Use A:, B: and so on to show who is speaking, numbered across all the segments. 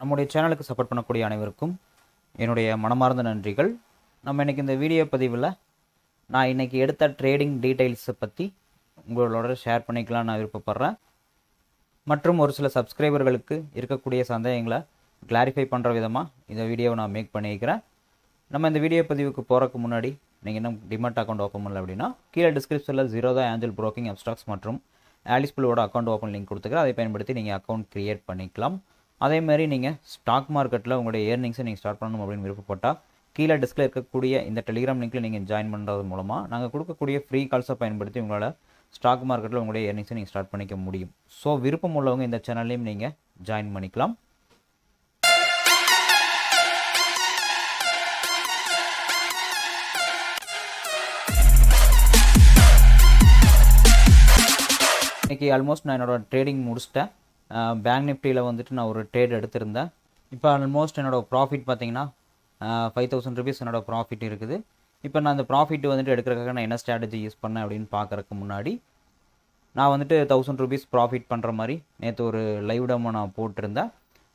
A: நம்முடைய சேனலுக்கு சப்போர்ட் பண்ணக்கூடிய அனைவருக்கும் என்னுடைய மனமார்ந்த நன்றிகள். நம்ம இன்றைக்கி இந்த வீடியோ பதிவில் நான் இன்றைக்கி எடுத்த ட்ரேடிங் டீட்டெயில்ஸை பற்றி உங்களோட ஷேர் பண்ணிக்கலாம் நான் விருப்பப்படுறேன். மற்றும் ஒரு சில சப்ஸ்கிரைபர்களுக்கு இருக்கக்கூடிய சந்தேகங்களை கிளாரிஃபை பண்ணுற விதமாக இந்த வீடியோவை நான் மேக் பண்ணியிருக்கிறேன் நம்ம இந்த வீடியோ பதிவுக்கு போகிறதுக்கு முன்னாடி நீங்கள் இன்னும் டிமெட் அக்கௌண்ட் ஓப்பன் பண்ணல அப்படின்னா கீழே டிஸ்கிரிப்ஷனில் தான் ஏஞ்சல் ப்ரோக்கிங் அப்ஸ்டாக்ஸ் மற்றும் ஆலிஸ் அக்கௌண்ட் ஓப்பன் லிங்க் கொடுத்துக்கிறேன். அதை பயன்படுத்தி நீங்கள் அக்கௌண்ட் க்ரியேட் பண்ணிக்கலாம். அதே மாதிரி நீங்கள் ஸ்டாக் மார்க்கெட்டில் உங்களுடைய ஏர்னிங்ஸை நீங்கள் ஸ்டார்ட் பண்ணணும் அப்படின்னு விருப்பப்பட்டால் கீழே டிஸ்கில் இருக்கக்கூடிய இந்த டெலிகிராம் லிங்க்கில் நீங்கள் ஜாயின் பண்ணுறது மூலமாக நாங்கள் கொடுக்கக்கூடிய ஃப்ரீ கால்ஸை பயன்படுத்தி உங்களால் ஸ்டாக் மார்க்கெட்டில் உங்களுடைய ஏர்னிங்ஸை நீங்கள் ஸ்டார்ட் பண்ணிக்க முடியும். ஸோ விருப்பம் உள்ளவங்க இந்த சேனல்லையும் நீங்கள் ஜாயின் பண்ணிக்கலாம். இன்றைக்கி ஆல்மோஸ்ட் நான் என்னோடய ட்ரேடிங் முடிச்சிட்டேன். பேங்க் நிஃப்டியில் வந்துட்டு நான் ஒரு ட்ரேட் எடுத்திருந்தேன். இப்போ ஆல்மோஸ்ட் என்னோடய ப்ராஃபிட் பார்த்தீங்கன்னா ஃபைவ் தௌசண்ட் ருபீஸ் என்னோடய ப்ராஃபிட் இருக்குது. இப்போ நான் அந்த ப்ராஃபிட் வந்துட்டு எடுக்கிறதுக்காக நான் என்ன ஸ்ட்ராட்டஜி யூஸ் பண்ணேன் அப்படின்னு பார்க்குறக்கு முன்னாடி நான் வந்துட்டு தௌசண்ட் ருபீஸ் ப்ராஃபிட் பண்ணுற மாதிரி நேற்று ஒரு லைவ் டெமோ நான் போட்டிருந்தேன்.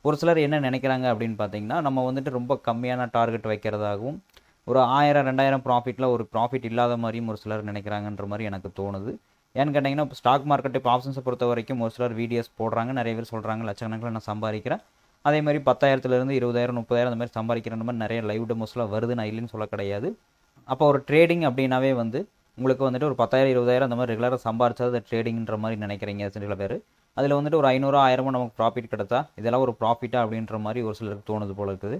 A: ஒரு சிலர் என்ன நினைக்கிறாங்க அப்படின்னு பார்த்தீங்கன்னா நம்ம வந்துட்டு ரொம்ப கம்மியான டார்கெட் வைக்கிறதாகவும் ஒரு ஆயிரம் ரெண்டாயிரம் ப்ராஃபிட்டில் ஒரு ப்ராஃபிட் இல்லாத மாதிரியும் ஒரு சிலர் நினைக்கிறாங்கன்ற மாதிரி எனக்கு தோணுது. ஏன்னு கேட்டிங்கன்னா இப்போ ஸ்டாக் மார்க்கெட் இப்போ ஆப்ஷன்ஸை பொறுத்த வரைக்கும் ஒரு சிலர் வீடியோஸ் போடுறாங்க நிறைய பேர் சொல்கிறாங்க லட்சக்கணக்கில் நான் சம்பாதிக்கிறேன். அதே மாதிரி பத்தாயிரத்துலேருந்து இருபதாயிரம் முப்பதாயிரம் அந்த மாதிரி சம்பாதிக்கிற மாதிரி நிறைய லைவ் டெமோஸ்லாம் வருது நான் இல்லைன்னு சொல்ல கிடையாது. அப்போ ஒரு ட்ரேடிங் அப்படின்னாவே வந்து உங்களுக்கு வந்துட்டு ஒரு பத்தாயிரம் இருபதாயிரம் அந்த மாதிரி ரெகுலராக சம்பாரிச்சா அது ட்ரேடிங்ன்ற மாதிரி நினைக்கிறீங்க சில பேர். அதில் வந்துட்டு ஒரு ஐநூறு ஆயிரமோ நமக்கு ப்ராஃபிட் கிடைத்தா இதெல்லாம் ஒரு ப்ராஃபிட்டா அப்படின்ற மாதிரி ஒரு சிலருக்கு தோணுது போல இருக்குது.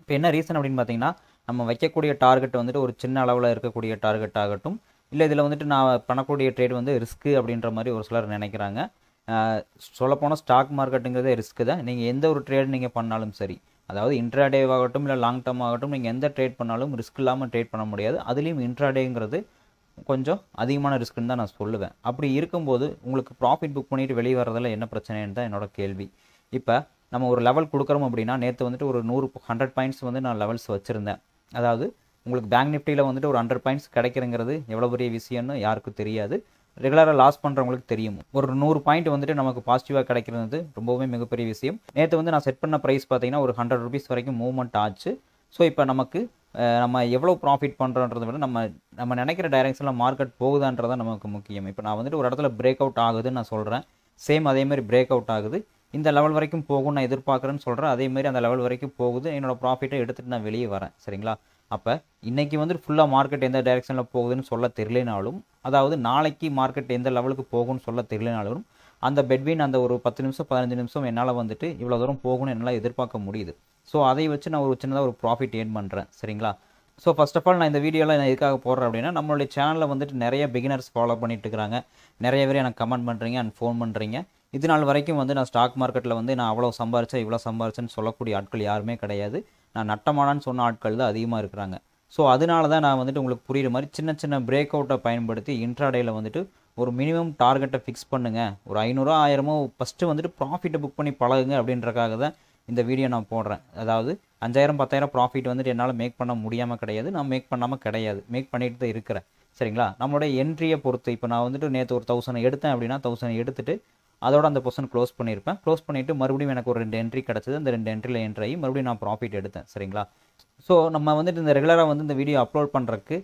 A: இப்போ என்ன ரீசன் அப்படின்னு பார்த்தீங்கன்னா நம்ம வைக்கக்கூடிய டார்கெட் வந்துட்டு ஒரு சின்ன அளவில் இருக்கக்கூடிய டார்கெட் ஆகட்டும் இல்லை இதில் வந்துட்டு நான் பண்ணக்கூடிய ட்ரேட் வந்து ரிஸ்க்கு அப்படின்ற மாதிரி ஒரு சிலர் நினைக்கிறாங்க. சொல்லப்போனால் ஸ்டாக் மார்க்கெட்டுங்கிறதே ரிஸ்க்கு தான். நீங்கள் எந்த ஒரு ட்ரேட் நீங்கள் பண்ணாலும் சரி அதாவது இன்ட்ராடே ஆகட்டும் இல்லை லாங் டேர்ம் ஆகட்டும் நீங்கள் எந்த ட்ரேட் பண்ணாலும் ரிஸ்க் இல்லாமல் ட்ரேட் பண்ண முடியாது. அதுலேயும் இன்ட்ராடேங்கிறது கொஞ்சம் அதிகமான ரிஸ்க்குன்னு தான் நான் சொல்லுவேன். அப்படி இருக்கும்போது உங்களுக்கு ப்ராஃபிட் புக் பண்ணிட்டு வெளியே வரதில் என்ன பிரச்சனைன்னு தான் என்னோட கேள்வி. இப்போ நம்ம ஒரு லெவல் கொடுக்குறோம் அப்படின்னா நேற்று வந்துட்டு ஒரு நூறு ஹண்ட்ரட் பாயிண்ட்ஸ் வந்து நான் லெவல்ஸ் வச்சுருந்தேன். அதாவது உங்களுக்கு பேங்க் நிஃப்டியில் வந்துட்டு ஒரு ஹண்ட்ரட் பாயிண்ட்ஸ் கிடைக்கிறங்கிறது எவ்வளோ பெரிய விஷயம்னு யாருக்கும் தெரியாது. ரெகுலராக லாஸ் பண்ணுறவங்களுக்கு தெரியும். ஒரு நூறு பாயிண்ட் வந்துட்டு நமக்கு பாசிட்டிவாக கிடைக்கிறது ரொம்பவே மிகப்பெரிய விஷயம். நேற்று வந்து நான் செட் பண்ண ப்ரைஸ் பார்த்தீங்கன்னா ஒரு ஹண்ட்ரட் ருபீஸ் வரைக்கும் மூவ்மெண்ட் ஆச்சு. ஸோ இப்போ நமக்கு நம்ம எவ்வளோ ப்ராஃபிட் பண்ணுறோன்றதை விட நம்ம நம்ம நினைக்கிற டைரெக்ஷனில் மார்க்கெட் போகுதான்றதான் நமக்கு முக்கியம். இப்போ நான் வந்துட்டு ஒரு இடத்துல பிரேக் அவுட் ஆகுதுன்னு நான் சொல்கிறேன் சேம் அதேமாதிரி பிரேக் அவுட் ஆகுது. இந்த லெவல் வரைக்கும் போகும் நான் எதிர்பார்க்குறேன்னு சொல்கிறேன் அதேமாதிரி அந்த லெவல் வரைக்கும் போகுது. என்னோடய ப்ராஃபிட்டை எடுத்துகிட்டு நான் வெளியே வரேன். சரிங்களா? அப்போ இன்றைக்கி வந்துட்டு ஃபுல்லாக மார்க்கெட் எந்த டைரெக்ஷனில் போகுதுன்னு சொல்ல தெரியலனாலும் அதாவது நாளைக்கு மார்க்கெட் எந்த லெவலுக்கு போகும்னு சொல்ல தெரியலனாலும் அந்த பெட்வீன் அந்த ஒரு பத்து நிமிஷம் பதினஞ்சு நிமிஷம் என்னால் வந்துட்டு இவ்வளோ தூரம் போகணும்னு என்னால் எதிர்பார்க்க முடியுது. ஸோ அதை வச்சு நான் ஒரு சின்னதாக ஒரு ப்ராஃபிட் ஏர்ன் பண்ணுறேன் சரிங்களா? ஸோ ஃபஸ்ட் ஆஃப் ஆல் நான் இந்த வீடியோவில் நான் எதுக்காக போடுறேன் அப்படின்னா நம்மளுடைய சேனலில் வந்துட்டு நிறைய பிகினர்ஸ் ஃபாலோ பண்ணிட்டு இருக்கிறாங்க நிறைய பேர் எனக்கு கமெண்ட் பண்ணுறீங்க அண்ட் ஃபோன் பண்ணுறீங்க இது நாள் வரைக்கும் வந்து நான் ஸ்டாக் மார்க்கெட்டில் வந்து நான் அவ்வளோ சம்பாரிச்சேன் இவ்வளோ சம்பாரிச்சேன்னு சொல்லக்கூடிய ஆட்கள் யாருமே கிடையாது. நான் நட்டமானான்னு சொன்ன ஆட்கள் தான் அதிகமாக இருக்கிறாங்க. ஸோ அதனால தான் நான் வந்துட்டு உங்களுக்கு புரியுற மாதிரி சின்ன சின்ன பிரேக் அவுட்டை பயன்படுத்தி இன்ட்ராடேயில் வந்துட்டு ஒரு மினிமம் டார்கெட்டை ஃபிக்ஸ் பண்ணுங்கள் ஒரு ஐநூறுரூவா ஆயிரமோ ஃபஸ்ட்டு வந்துட்டு ப்ராஃபிட்டை புக் பண்ணி பழகுங்க அப்படின்றக்காக தான் இந்த வீடியோ நான் போடுறேன். அதாவது அஞ்சாயிரம் பத்தாயிரம் ப்ராஃபிட் வந்துட்டு என்னால் மேக் பண்ண முடியாமல் கிடையாது. நான் மேக் பண்ணாமல் கிடையாது. மேக் பண்ணிட்டு தான் இருக்கிறேன். சரிங்களா? நம்மளோட என்ட்ரியை பொறுத்து இப்போ நான் வந்துட்டு நேற்று ஒரு தௌசண்ட் எடுத்தேன் அப்படின்னா தௌசண்ட் எடுத்துட்டு அதோட அந்த பொர்சன் க்ளோஸ் பண்ணியிருப்பேன் க்ளோஸ் பண்ணிவிட்டு மறுபடியும் எனக்கு ஒரு ரெண்டு என்ட்ரி கிடச்சிது. அந்த ரெண்டு என்ட்ரியில் என்ட்ரி ஆகி மறுபடியும் நான் ப்ராஃபிட் எடுத்தேன். சரிங்களா? ஸோ நம்ம வந்துட்டு இந்த ரெகுலராக வந்து இந்த வீடியோ அப்லோட் பண்ணுறதுக்கு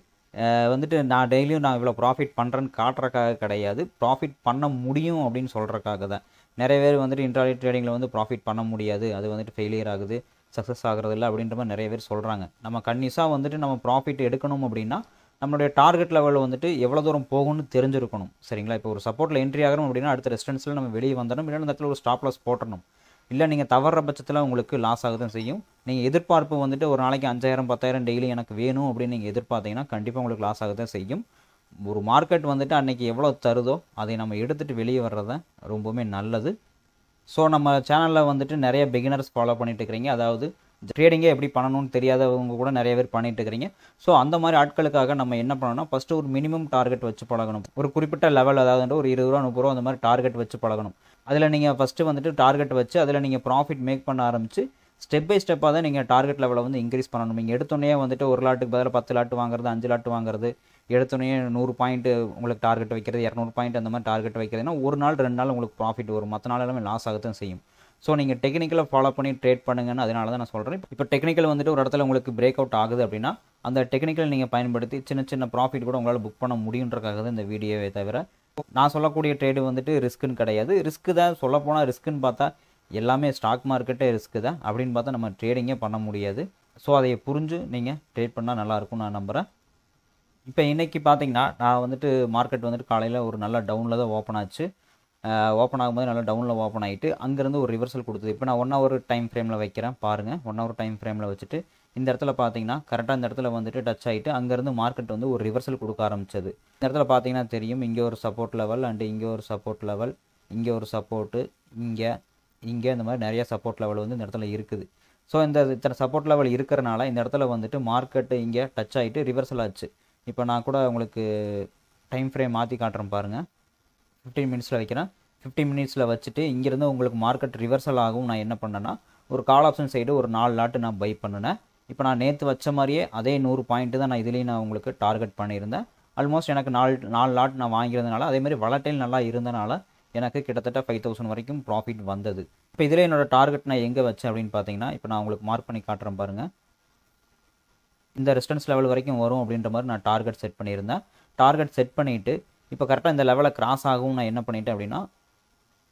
A: வந்துட்டு நான் டெய்லியும் நான் இவ்வளோ ப்ராஃபிட் பண்ணுறேன்னு காட்டுறக்காக கிடையாது. ப்ராஃபிட் பண்ண முடியும் அப்படின்னு சொல்கிறக்காக தான். நிறைய பேர் வந்துட்டு இன்ட்ராடே ட்ரேடிங்கில் வந்து ப்ராஃபிட் பண்ண முடியாது. அது வந்துட்டு ஃபெயிலியர் ஆகுது சக்ஸஸ் ஆகிறது இல்லை அப்படின்ற மாதிரி நிறைய பேர் சொல்கிறாங்க நம்ம கன்னியூஸாக வந்துட்டு நம்ம ப்ராஃபிட் எடுக்கணும் அப்படின்னா நம்மளுடைய டார்கெட் லெவலில் வந்துட்டு எவ்வளோ தூரம் போகும்னு தெரிஞ்சிருக்கணும். சரிங்களா? இப்போ ஒரு சப்போர்ட்டில் என்ட்ரி ஆகிறோம் அப்படின்னா அடுத்த ரெஸ்டன்ஸில் நம்ம வெளியே வந்துடணும். இல்லைன்னா அந்த இடத்துல ஒரு ஸ்டாப் லாஸ் போட்டணும் இல்லை நீங்கள் தவறுற பட்சத்தில் உங்களுக்கு லாஸ் ஆக செய்யும்? நீங்கள் எதிர்பார்ப்பு வந்துட்டு ஒரு நாளைக்கு அஞ்சாயிரம் பத்தாயிரம் டெய்லி எனக்கு வேணும் அப்படின்னு நீங்கள் எதிர்பார்த்தீங்கன்னா கண்டிப்பாக உங்களுக்கு லாஸ் ஆகுதான் செய்யும். ஒரு மார்க்கெட் வந்துட்டு அன்றைக்கி எவ்வளோ தருதோ அதை நம்ம எடுத்துகிட்டு வெளியே வர்றது தான் ரொம்பவுமே நல்லது. ஸோ நம்ம சேனலில் வந்துட்டு நிறைய பிகினர்ஸ் ஃபாலோ பண்ணிட்டு இருக்கிறீங்க. அதாவது ட்ரேடிங்கே எப்படி பண்ணணும்னு தெரியாதவங்க கூட நிறைய பேர் பண்ணிட்டு இருக்கிறீங்க. ஸோ அந்த மாதிரி ஆட்களுக்காக நம்ம என்ன பண்ணணும்னா ஃபஸ்ட்டு ஒரு மினிமம் டார்கெட் வச்சு பழகணும். ஒரு குறிப்பிட்ட லெவல் அதாவது ஒரு இருபது ரூபா முப்பது ரூபா அந்த மாதிரி டார்கெட் வச்சு பழகணும். அதில் நீங்கள் ஃபஸ்ட்டு வந்துட்டு டார்கெட் வச்சு அதில் நீங்கள் ப்ராஃபிட் மேக் பண்ண ஆரம்பிச்சு ஸ்டெப் பை ஸ்டெப்பாக தான் நீங்கள் டார்கெட் லெவலை வந்து இன்க்ரீஸ் பண்ணணும். நீங்கள் எடுத்தோடனே வந்துட்டு ஒரு லாட்டுக்கு பதிலாக பத்து லாட்டு வாங்குறது அஞ்சு லாட்டு வாங்குறது எடுத்தோடனே நூறு பாயிண்ட் உங்களுக்கு டார்கெட் வைக்கிறது இரநூறு பாயிண்ட் அந்த மாதிரி டார்கெட் வைக்கிறதுனா ஒரு நாள் ரெண்டு நாள் உங்களுக்கு ப்ராஃபிட் வரும். மற்ற நாள் எல்லாமே லாஸ் ஆகத்தான் செய்யும். ஸோ நீங்கள் டெக்னிக்கலை ஃபாலோ பண்ணி ட்ரேட் பண்ணுங்கன்னு அதனால தான் நான் சொல்கிறேன் இப்போ டெக்னிக்கல் வந்துட்டு ஒரு இடத்துல உங்களுக்கு பிரேக் அவுட் ஆகுது அப்படின்னா அந்த டெக்னிக்கல் நீங்கள் பயன்படுத்தி சின்ன சின்ன ப்ராஃபிட் கூட உங்களால் புக் பண்ண முடியுன்றக்காக தான் இந்த வீடியோவே தவிர நான் சொல்லக்கூடிய ட்ரேடு வந்துட்டு ரிஸ்க்குன்னு கிடையாது. ரிஸ்க்கு தான் சொல்லப்போனால் ரிஸ்க்குன்னு பார்த்தா எல்லாமே ஸ்டாக் மார்க்கெட்டே ரிஸ்க்கு தான் அப்படின்னு பார்த்தா நம்ம ட்ரேடிங்கே பண்ண முடியாது. ஸோ அதை புரிஞ்சு நீங்கள் ட்ரேட் பண்ணால் நல்லாயிருக்கும் நான் நம்புகிறேன் இப்போ இன்றைக்கி பார்த்தீங்கன்னா நான் வந்துட்டு மார்க்கெட் வந்துட்டு காலையில் ஒரு நல்ல டவுனில் தான் ஓப்பன் ஆச்சு. ஓப்பன் ஆகும்போது நல்லா டவுனில் ஓப்பன் ஆகிட்டு அங்கேருந்து ஒரு ரிவர்சல் கொடுத்தது. இப்போ நான் ஒன் ஹவர் டைம் ஃப்ரேமில் வைக்கிறேன் பாருங்கள் ஒன் ஹவர் டைம் ஃப்ரேமில் வச்சுட்டு இந்த இடத்துல பார்த்தீங்கன்னா கரெக்டாக இந்த இடத்துல வந்துட்டு டச் ஆகிட்டு அங்கேருந்து மார்க்கெட் வந்து ஒரு ரிவர்சல் கொடுக்க ஆரம்பிச்சது. இந்த இடத்துல பார்த்தீங்கன்னா தெரியும் இங்கே ஒரு சப்போர்ட் லெவல் அண்டு இங்கே ஒரு சப்போர்ட் லெவல் இங்கே ஒரு சப்போர்ட்டு இங்கே இங்கே இந்த மாதிரி நிறைய சப்போர்ட் லெவல் வந்து இந்த இடத்துல இருக்குது. ஸோ இந்த இத்தனை சப்போர்ட் லெவல் இருக்கிறனால இந்த இடத்துல வந்துட்டு மார்க்கெட்டு இங்கே டச் ஆகிட்டு ரிவர்சல் ஆச்சு. இப்போ நான் கூட உங்களுக்கு டைம் ஃப்ரேம் மாற்றி காட்டுறேன் பாருங்கள் ஃபிஃப்டீன் மினிட்ஸில் வைக்கிறேன். ஃபிஃப்டீன் மினிட்ஸில் வச்சுட்டு இங்கேருந்து உங்களுக்கு மார்க்கெட் ரிவர்சல் ஆகும். நான் என்ன பண்ணேன்னா ஒரு கால் ஆப்ஷன் சைடு ஒரு நாலு லாட்டு நான் பை பண்ணினேன். இப்போ நான் நேற்று வச்ச மாதிரியே அதே நூறு பாயிண்ட்டு தான் நான் இதுலேயும் நான் உங்களுக்கு டார்கெட் பண்ணியிருந்தேன். ஆல்மோஸ்ட் எனக்கு நாலு நாலு லாட் நான் வாங்கியிருந்தனால அதேமாதிரி வளட்டைல் நல்லா இருந்தனால எனக்கு கிட்டத்தட்ட ஃபைவ் தௌசண்ட் வரைக்கும் ப்ராஃபிட் வந்தது. இப்போ இதில் என்னோட டார்கெட் நான் எங்கே வச்சேன் அப்படின்னு பார்த்தீங்கன்னா இப்போ நான் உங்களுக்கு மார்க் பண்ணி காட்டுறேன் பாருங்கள் இந்த ரெஸ்டன்ஸ் லெவல் வரைக்கும் வரும் அப்படின்ற மாதிரி நான் டார்கெட் செட் பண்ணியிருந்தேன். டார்கெட் செட் பண்ணிவிட்டு இப்போ கரெக்டாக இந்த லெவலை கிராஸ் ஆகும் நான் என்ன பண்ணிட்டேன் அப்படின்னா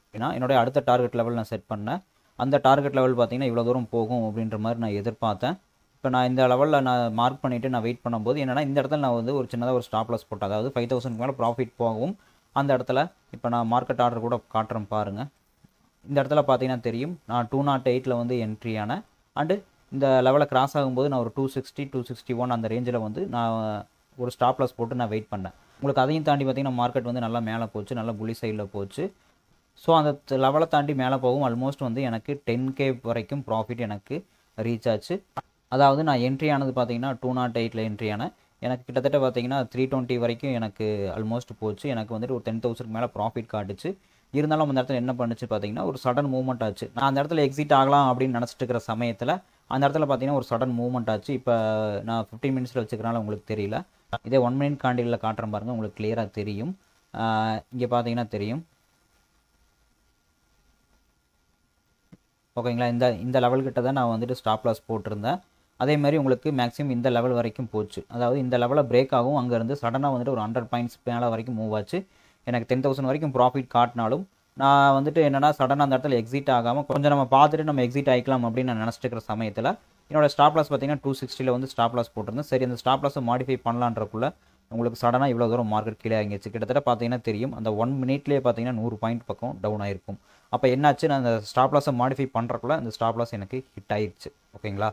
A: அப்படின்னா என்னுடைய அடுத்த டார்கெட் லெவல் நான் செட் பண்ணேன். அந்த டார்கெட் லெவல் பார்த்தீங்கன்னா இவ்வளோ தூரம் போகும் அப்படின்ற மாதிரி நான் எதிர்பார்த்தேன். இப்போ நான் இந்த லெவலில் நான் மார்க் பண்ணிவிட்டு நான் வெயிட் பண்ணும்போது என்னென்னா இந்த இடத்துல நான் வந்து ஒரு சின்னதாக ஒரு ஸ்டாப் லாஸ் போட்டேன். அதாவது ஃபைவ் தௌசண்ட் மேலே ப்ராஃபிட் போகும். அந்த இடத்துல இப்போ நான் மார்க்கெட் ஆர்டர் கூட காட்டுறேன் பாருங்கள் இந்த இடத்துல பார்த்தீங்கன்னா தெரியும் நான் டூ நாட் எயிட்டில் வந்து என்ட்ரி ஆனேன். அண்டு இந்த லெவலை கிராஸ் ஆகும்போது நான் ஒரு two sixty two sixty one அந்த ரேஞ்சில் வந்து நான் ஒரு ஸ்டாப் லாஸ் போட்டு நான் வெயிட் பண்ணேன். உங்களுக்கு அதையும் தாண்டி பார்த்திங்கன்னா மார்க்கெட் வந்து நல்லா மேலே போச்சு நல்லா புள்ளி சைடில் போச்சு. ஸோ அந்த லெவலை தாண்டி மேலே போகும் ஆல்மோஸ்ட் வந்து எனக்கு டென் கே வரைக்கும் ப்ராஃபிட் எனக்கு ரீச் ஆச்சு. அதாவது நான் என்ட்ரி ஆனது பார்த்தீங்கன்னா டூ நாட் எயிட்டில் என்ட்ரி ஆனேன். எனக்கு கிட்டத்தட்ட பார்த்தீங்கன்னா த்ரீ டுவெண்ட்டி வரைக்கும் எனக்கு ஆல்மோஸ்ட் போச்சு. எனக்கு வந்துட்டு ஒரு டென் தௌசண்ட் மேலே ப்ராஃபிட் காட்டுச்சு. இருந்தாலும் அந்த இடத்துல என்ன பண்ணுச்சு பார்த்தீங்கன்னா ஒரு சடன் மூவ்மெண்ட் ஆச்சு. நான் அந்த இடத்துல எக்ஸிட் ஆகலாம் அப்படின்னு நினச்சிட்டு இருக்கிற சமயத்தில் அந்த இடத்துல பார்த்தீங்கன்னா ஒரு சடன் மூவ்மெண்ட் ஆச்சு. இப்போ நான் ஃபிஃப்டீன் மினிட்ஸில் வச்சுக்கிறனால உங்களுக்கு தெரியல. இதே ஒன் மினிட் காண்டிலில் காட்டுறேன் பாருங்கள் உங்களுக்கு கிளியராக தெரியும். இங்கே பார்த்தீங்கன்னா தெரியும். ஓகேங்களா? இந்த இந்த லெவல் கிட்ட தான் நான் வந்துட்டு ஸ்டாப் லாஸ் போட்டிருந்தேன். அதே மாதிரி உங்களுக்கு மேக்ஸிமம் இந்த லெவல் வரைக்கும் போச்சு. அதாவது இந்த லெவலில் பிரேக் ஆகும். அங்கேருந்து சடனாக வந்துட்டு ஒரு ஹண்ட்ரட் பாயிண்ட்ஸ் மேலே வரைக்கும் மூவ் ஆச்சு. எனக்கு டென் தௌசண்ட் வரைக்கும் ப்ராஃபிட் காட்டினாலும் நான் வந்துட்டு என்னென்னா சடனாக அந்த இடத்துல எக்ஸிட் ஆகாமல் கொஞ்சம் நம்ம பார்த்துட்டு நம்ம எக்ஸிட் ஆகிக்கலாம் அப்படின்னு நான் நினச்சிட்டு இருக்கிற சமயத்தில் என்னோட ஸ்டாப் லாஸ் பார்த்தீங்கன்னா டூ சிக்ஸ்டியில் வந்து ஸ்டாப் லாஸ் போட்டிருந்தேன். சரி அந்த ஸ்டாப் லாஸை மாடிஃபை பண்ணலான்றக்குள்ள உங்களுக்கு சடனாக இவ்வளோ தூரம் மார்க்கெட் கீழே இறங்கிச்சு கிட்டத்தட்ட பார்த்தீங்கன்னா தெரியும். அந்த ஒன் மினிட்லேயே பார்த்தீங்கன்னா நூறு பாயிண்ட் பக்கம் டவுன் ஆயிருக்கும். அப்போ என்னாச்சு? நான் அந்த ஸ்டாப் லாஸை மாடிஃபை பண்ணுறக்குள்ள அந்த ஸ்டாப் லாஸ் எனக்கு ஹிட் ஆயிடுச்சு ஓகேங்களா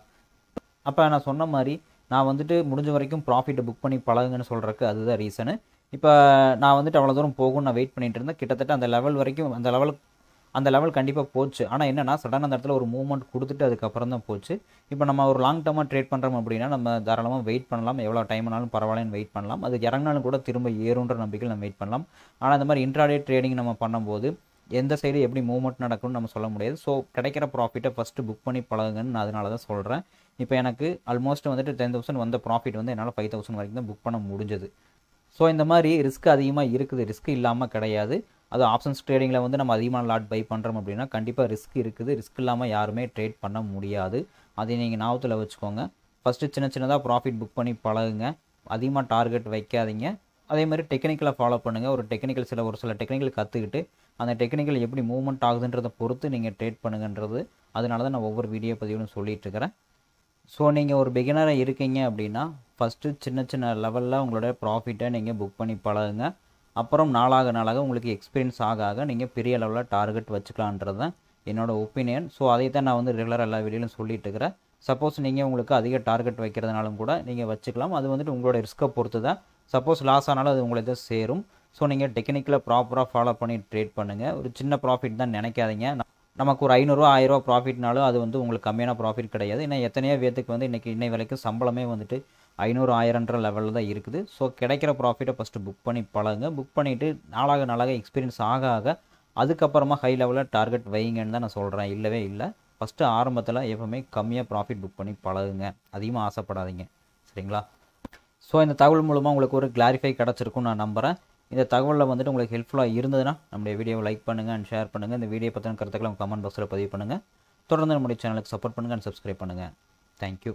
A: அப்போ நான் சொன்ன மாதிரி நான் வந்துட்டு முடிஞ்ச வரைக்கும் ப்ராஃபிட்டை புக் பண்ணி பழகுங்கன்னு சொல்கிறக்கு அதுதான் ரீசனு இப்போ நான் வந்துட்டு அவ்வளோ தூரம் போகும்னு நான் வெயிட் பண்ணிகிட்டு இருந்தேன். கிட்டத்தட்ட அந்த லெவல் வரைக்கும் அந்த லெவலுக்கு அந்த லெவல் கண்டிப்பாக போச்சு. ஆனால் என்னென்னா சடனாக அந்த இடத்துல ஒரு மூவ்மெண்ட் கொடுத்துட்டு அதுக்கப்புறம் தான் போச்சு. இப்போ நம்ம ஒரு லாங் டேர்மாக ட்ரேட் பண்ணுறோம் அப்படின்னா நம்ம தாராளமாக வெயிட் பண்ணலாம். எவ்வளோ டைம் ஆனாலும் பரவாயில்லன்னு வெயிட் பண்ணலாம். அது இறங்கினாலும் கூட திரும்ப ஏறுன்ற நம்பிக்கையில் நம்ம வெயிட் பண்ணலாம். ஆனால் அந்த மாதிரி இன்ட்ராடே ட்ரேடிங் நம்ம பண்ணும்போது எந்த சைடு எப்படி மூவ்மெண்ட் நடக்கும்னு நம்ம சொல்ல முடியாது. ஸோ கிடைக்கிற ப்ராஃபிட்டை ஃபஸ்ட்டு புக் பண்ணி பழகுங்கன்னு நான் அதனால தான் சொல்கிறேன் இப்போ எனக்கு ஆல்மோஸ்ட் வந்துட்டு டென் தௌசண்ட் வந்த ப்ராஃபிட் வந்து என்னால் ஃபைவ் தௌசண்ட் வரைக்கும் தான் புக் பண்ண முடிஞ்சது. ஸோ இந்த மாதிரி ரிஸ்க் அதிகமாக இருக்குது. ரிஸ்க் இல்லாமல் கிடையாது. அது ஆப்ஷன்ஸ் ட்ரேடிங்கில் வந்து நம்ம அதிகமான லாட் பை பண்ணுறோம் அப்படின்னா கண்டிப்பாக ரிஸ்க் இருக்குது. ரிஸ்க் இல்லாமல் யாருமே ட்ரேட் பண்ண முடியாது. அதை நீங்கள் ஞாபகத்தில் வச்சுக்கோங்க. ஃபஸ்ட்டு சின்ன சின்னதாக ப்ராஃபிட் புக் பண்ணி பழகுங்க. அதிகமாக டார்கெட் வைக்காதீங்க. அதே மாதிரி டெக்னிக்கலை ஃபாலோ பண்ணுங்கள் ஒரு டெக்னிக்கல் சில ஒரு சில டெக்னிக்கல் கற்றுக்கிட்டு அந்த டெக்னிக்கல் எப்படி மூவ்மெண்ட் ஆகுதுன்றதை பொறுத்து நீங்கள் ட்ரேட் பண்ணுங்கன்றது. அதனால தான் நான் ஒவ்வொரு வீடியோ பதிவிலும் சொல்லிட்டு இருக்கிறேன். ஸோ நீங்கள் ஒரு பிகினராக இருக்கீங்க அப்படின்னா ஃபஸ்ட்டு சின்ன சின்ன லெவலில் உங்களோட ப்ராஃபிட்டை நீங்கள் புக் பண்ணி பழகுங்க. அப்புறம் நாளாக நாளாக உங்களுக்கு எக்ஸ்பீரியன்ஸ் ஆக ஆக நீங்கள் பெரிய லெவலில் டார்கெட் வச்சுக்கலான்றது தான் என்னோட ஒப்பீனியன் ஸோ அதை தான் நான் வந்து ரெகுலராக எல்லா வெளியிலும் சொல்லிட்டு இருக்கிறேன். சப்போஸ் நீங்கள் உங்களுக்கு அதிக டார்கெட் வைக்கிறதுனாலும் கூட நீங்கள் வச்சுக்கலாம். அது வந்துட்டு உங்களோட ரிஸ்க்கை பொறுத்து தான் சப்போஸ் லாஸ் ஆனாலும் அது உங்களை சேரும். ஸோ நீங்கள் டெக்னிக்கலை ப்ராப்பராக ஃபாலோ பண்ணி ட்ரேட் பண்ணுங்கள் ஒரு சின்ன ப்ராஃபிட் தான் நினைக்காதீங்க. நமக்கு ஒரு ஐநூறுரூவா ஆயிரரூவா ப்ராஃபிட்னாலும் அது வந்து உங்களுக்கு கம்மியான ப்ராஃபிட் கிடையாது. ஏன்னா எத்தனையோ பேத்துக்கு வந்து இன்றைக்கி இன்னை வரைக்கும் சம்பளமே வந்துட்டு ஐநூறு ஆயிரன்ற லெவலில் தான் இருக்குது. ஸோ கிடைக்கிற ப்ராஃபிட்டை ஃபஸ்ட்டு புக் பண்ணி பழகுங்க. புக் பண்ணிவிட்டு நாளாக நாளாக எக்ஸ்பீரியன்ஸ் ஆக ஆக அதுக்கப்புறமா ஹை லெவலில் டார்கெட் வைங்கன்னு தான் நான் சொல்கிறேன் இல்லவே இல்லை. ஃபஸ்ட்டு ஆரம்பத்தில் எப்போவுமே கம்மியாக ப்ராஃபிட் புக் பண்ணி பழகுங்க. அதிகமாக ஆசைப்படாதீங்க. சரிங்களா? ஸோ இந்த தகவல் மூலமாக உங்களுக்கு ஒரு கிளாரிஃபை கிடச்சிருக்கும் நான் நம்புகிறேன் இந்த தகவலில் வந்துட்டு உங்களுக்கு ஹெல்ப்ஃபுல்லாக இருந்ததுன்னா நம்முடைய வீடியோவை லைக் பண்ணுங்கள் அண்ட் ஷேர் பண்ணுங்கள் இந்த வீடியோ பற்றின கருத்துக்களை கமெண்ட் பாக்ஸில் பதிவு பண்ணுங்கள் தொடர்ந்து நம்முடைய சேனலுக்கு சப்போர்ட் பண்ணுங்கள் அண்ட் சப்ஸ்கிரைப் பண்ணுங்கள் தேங்க்யூ